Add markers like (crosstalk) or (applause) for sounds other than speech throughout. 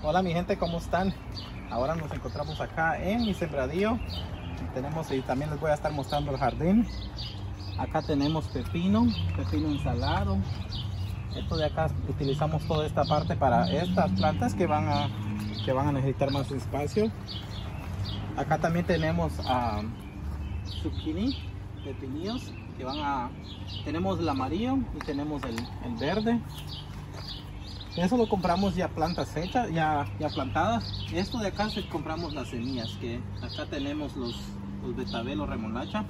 Hola mi gente, ¿cómo están? Ahora nos encontramos acá en mi sembradío. Tenemos y también les voy a estar mostrando el jardín. Acá tenemos pepino, pepino ensalado. Esto de acá utilizamos toda esta parte para estas plantas que van a, que van a necesitar más espacio. Acá también tenemos uh, zucchini, pepinillos que van a... Tenemos el amarillo y tenemos el, el verde. Eso lo compramos ya plantas hechas, ya, ya plantadas. Esto de acá se compramos las semillas, que acá tenemos los, los betabel o remolacha.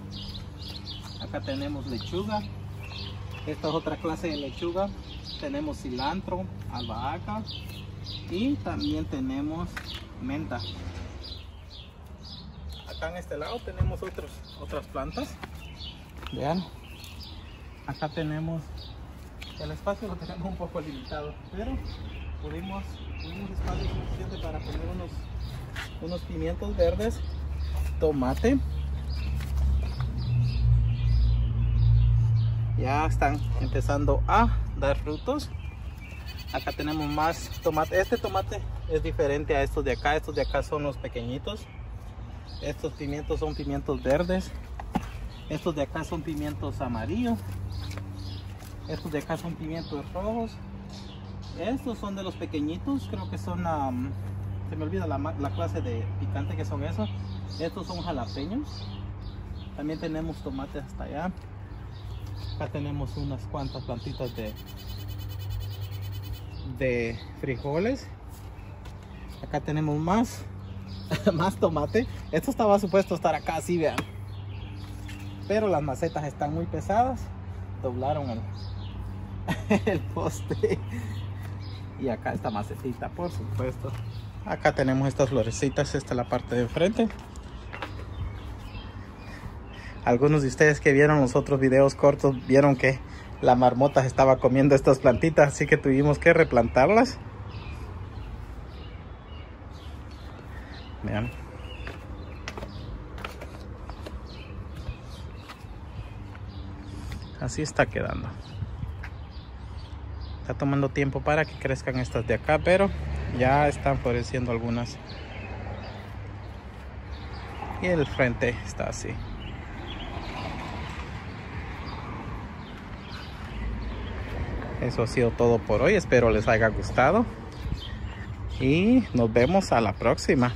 Acá tenemos lechuga. Esta es otra clase de lechuga. Tenemos cilantro, albahaca y también tenemos menta. Acá en este lado tenemos otros, otras plantas. Vean, acá tenemos el espacio lo tenemos un poco limitado, pero pudimos, tuvimos espacio suficiente para poner unos, unos pimientos verdes, tomate. Ya están empezando a dar frutos. Acá tenemos más tomate. Este tomate es diferente a estos de acá. Estos de acá son los pequeñitos. Estos pimientos son pimientos verdes. Estos de acá son pimientos amarillos. Estos de acá son pimientos rojos. Estos son de los pequeñitos, creo que son, se me olvida la, la, clase de picante que son esos. Estos son jalapeños. También tenemos tomates hasta allá. Acá tenemos unas cuantas plantitas de, de frijoles. Acá tenemos más, (laughs) más tomate. Esto estaba supuesto estar acá así, vean. Pero las macetas están muy pesadas. Doblaron el, (laughs) el poste. Y acá esta macetita por supuesto. Acá tenemos estas florecitas esta es la parte de enfrente. Algunos de ustedes que vieron los otros videos cortos vieron que la marmota estaba comiendo estas plantitas así que tuvimos que replantarlas. Vean. Así está quedando Está tomando tiempo para que crezcan estas de acá, pero ya están floreciendo algunas. Y el frente está así. Eso ha sido todo por hoy. Espero les haya gustado. Y nos vemos a la próxima.